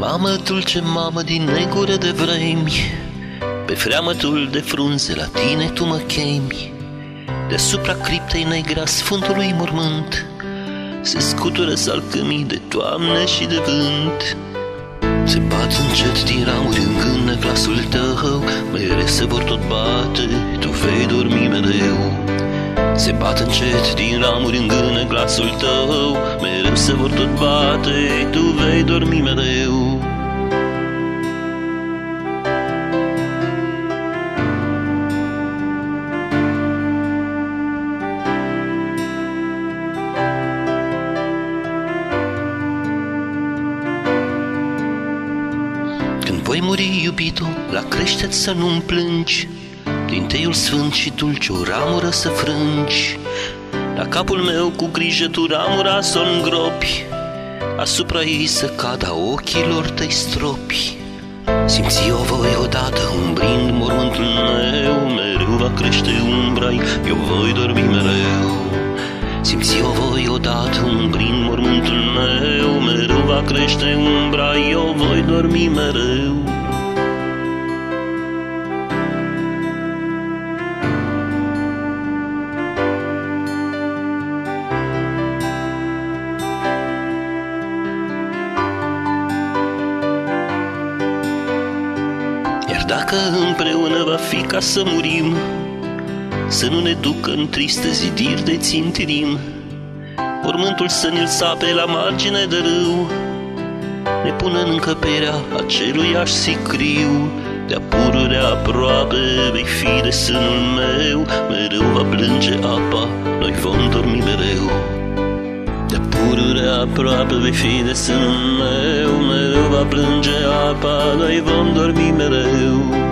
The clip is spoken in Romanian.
Mamă, dulce mamă din negură de vremi, Pe freamătul de frunze la tine tu mă chemi. Deasupra criptei negre a Sfântului mormânt, Se scutură salcămii de toamnă și de vânt. Se bat încet din ramuri în gână glasul tău, Mere se vor tot bate, tu vei dormi mereu. Se bat încet din ramuri în gână glasul tău, Mereu se vor tot bate, tu vei dormi mereu. Voi muri, iubito, la creștet să nu-mi plângi, Din teiul sfânt și dulce o ramură să frângi. La capul meu cu grijă tu ramura să o îngropi, Asupra ei să cada ochilor tăi stropi. Simți-o voi odată umbrind mormântul meu, Mereu va crește umbra eu voi dormi mereu. Simți-o voi odată umbrind mormântul meu, Mereu va crește umbra, eu voi dormi mereu. Iar dacă împreună va fi ca să murim, Să nu ne ducă în triste zidiri de țintirim, Mormântul să ne-l sape la margine de râu, Ne pună în încăperea aceluiași sicriu, De-a pururea aproape vei fi de sânul meu, Mereu va plânge apa, noi vom dormi mereu. De pururea aproape vei fi de sânul meu. Mereu va plânge apa, noi vom dormi mereu